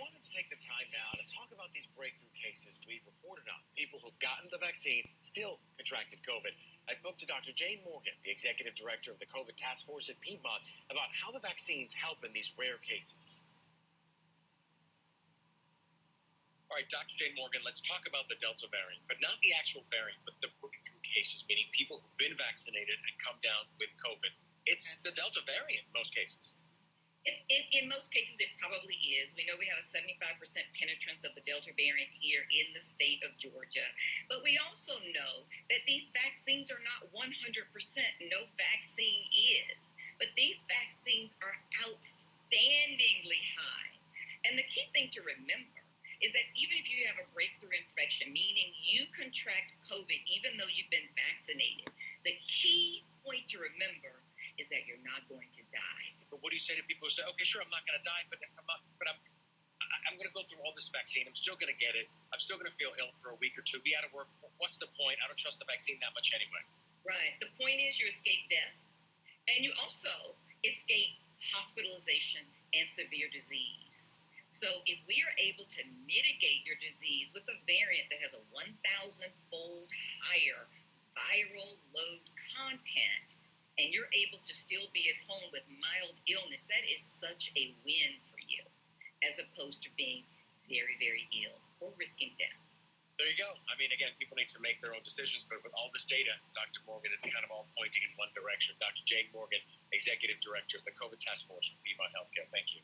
wanted to take the time now to talk about these breakthrough cases we've reported on. People who've gotten the vaccine still contracted COVID. I spoke to Dr. Jayne Morgan, the executive director of the COVID task force at Piedmont, about how the vaccines help in these rare cases. All right, Dr. Jayne Morgan, let's talk about the Delta variant, but not the actual variant, but the breakthrough cases, meaning people who've been vaccinated and come down with COVID. It's the Delta variant in most cases. In, in, in, most cases, it probably is. We know we have a 75% penetrance of the Delta variant here in the state of Georgia. But we also know that these vaccines are not 100%. No vaccine is. But these vaccines are outstandingly high. And the key thing to remember is that even if you have a breakthrough infection, meaning you contract COVID even though you've been vaccinated, the key point to remember is that you're not going to die. But what do you say to people who say, okay, sure, I'm not going to die, but I'm not, but I'm I'm going to go through all this vaccine. I'm still going to get it. I'm still going to feel ill for a week or two, be out of work. What's the point? I don't trust the vaccine that much anyway. Right. The point is you escape death, and you also escape hospitalization and severe disease. So if we are able to mitigate your disease with a variant that has a 1,000 fold higher viral load content, and you're able to still be at home with mild illness, that is such a win for you, as opposed to being very, very ill or risking death. There you go. I mean, again, people need to make their own decisions, but with all this data, Dr. Morgan, it's kind of all pointing in one direction. Dr. Jayne Morgan, Executive Director of the COVID Task Force for Piedmont Healthcare. Thank you.